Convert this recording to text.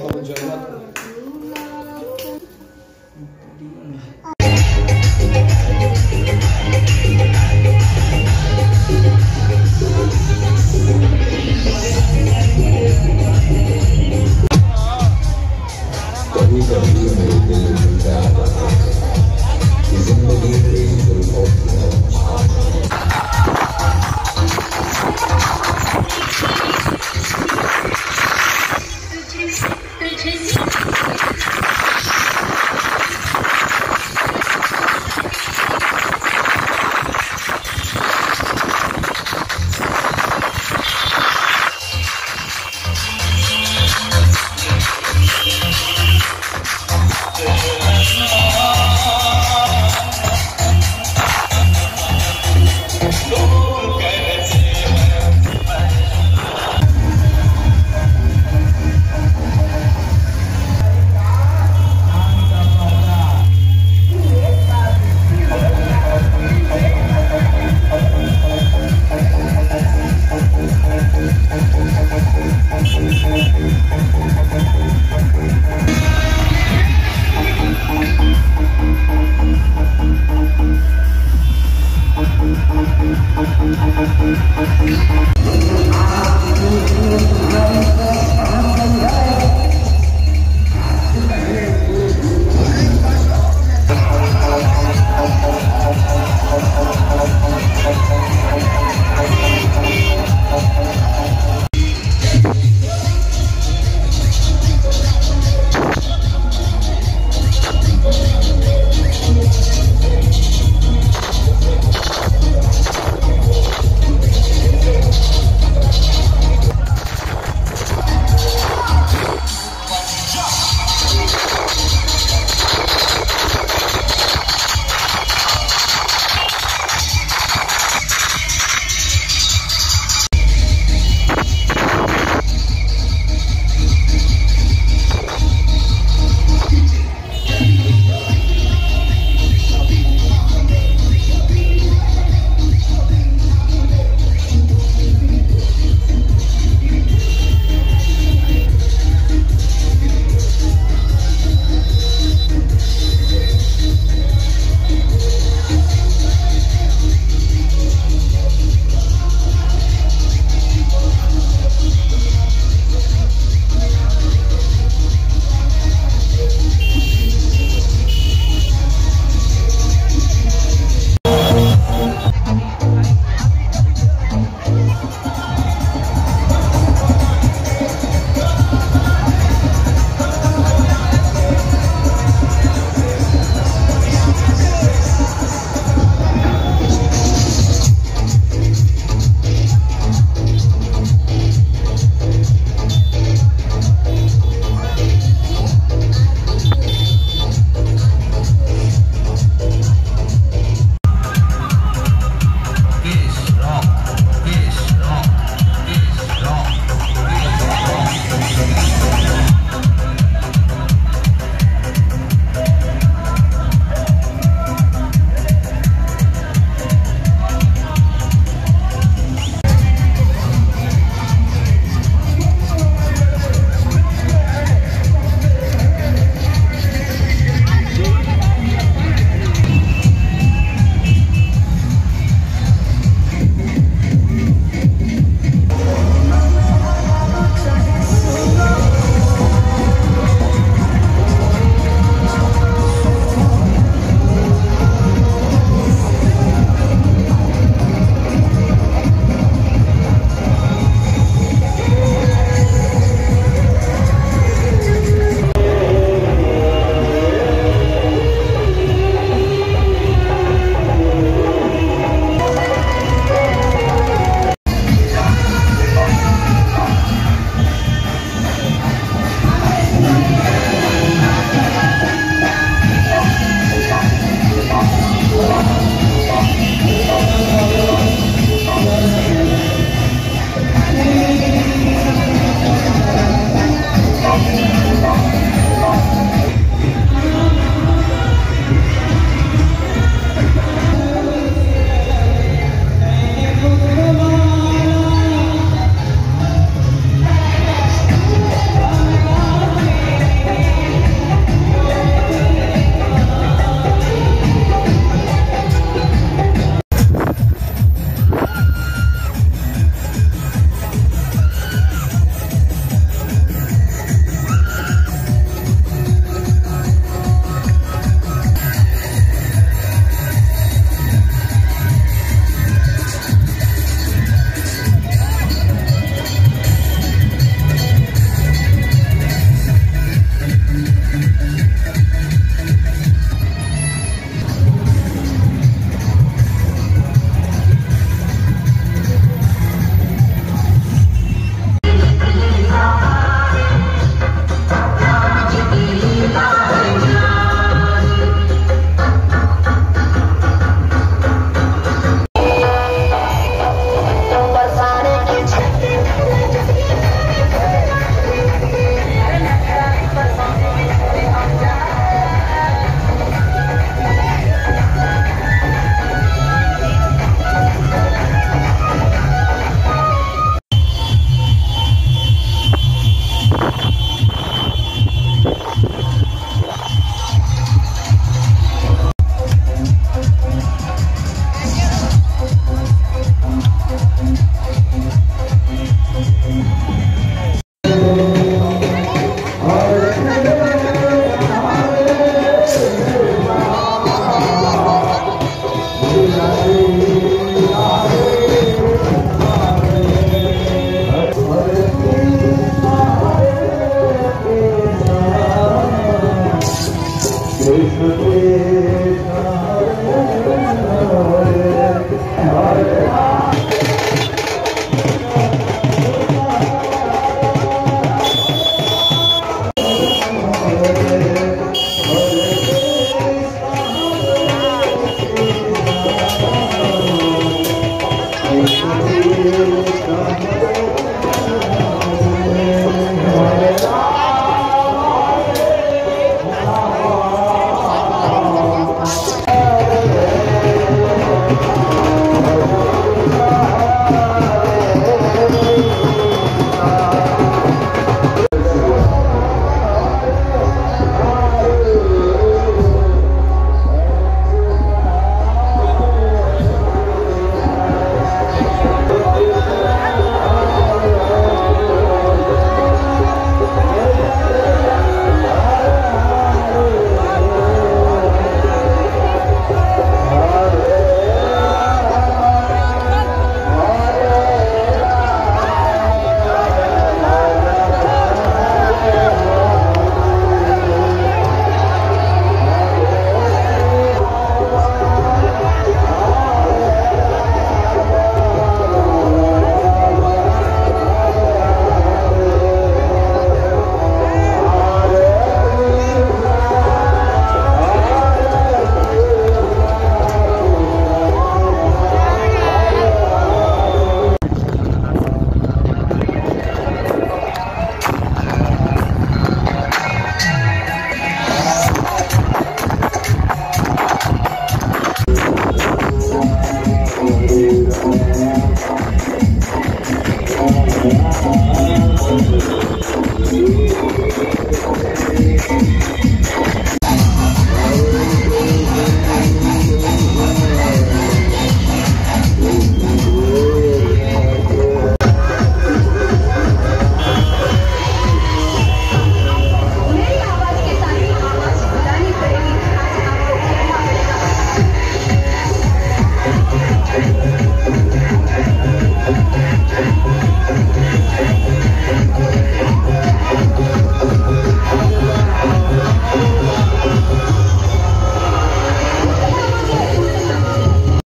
कभी